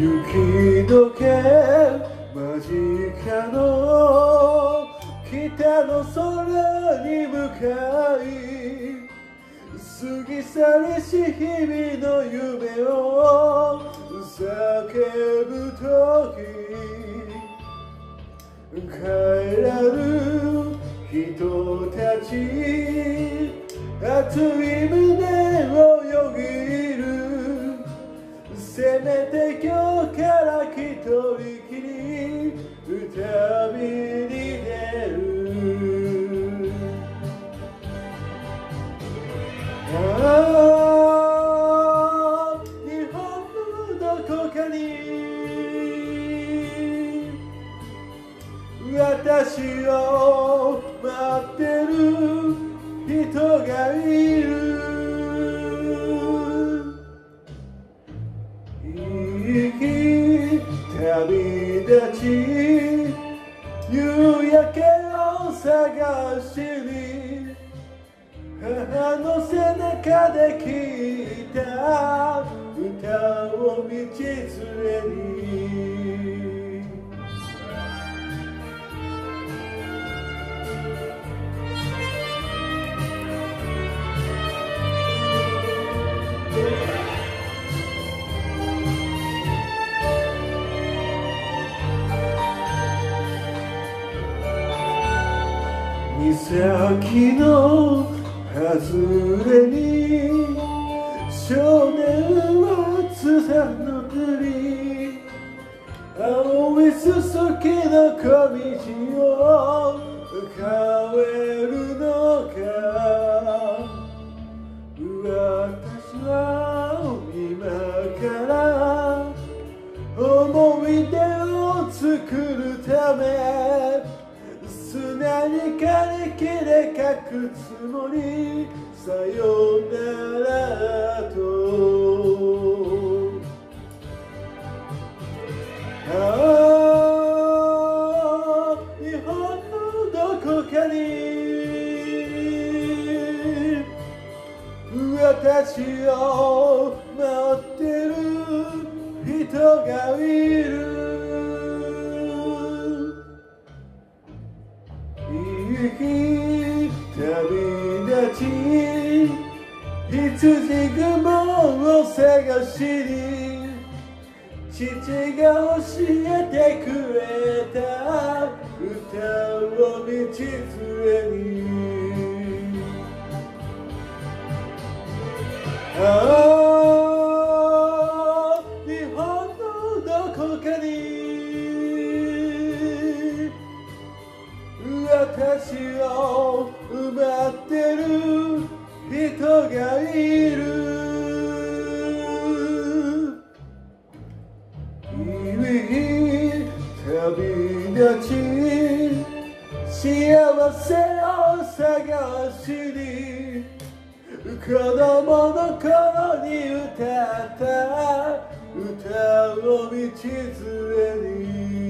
雪解け間近の北の空に向かい過ぎ去りし日々の夢を叫ぶ時帰らぬ人たち熱い胸をよぎるせめて今日私を待ってる人がいる。旅立ち夕焼けを探しに母の背中で聞いた歌を道連れに。岬の外れに少年は津田の塗り青いすすきの小道を帰るのか。私は今から思い出を作るため砂に枯れ木で書くつもり。さよならと。ああ日本のどこかに。私を待ってる人がいる。生き旅立ち羊雲を探しに父が教えてくれた歌を道連れにああ日本のどこかに人がいる。いい旅立ち幸せを探しに子供の頃に歌った歌を道連れに。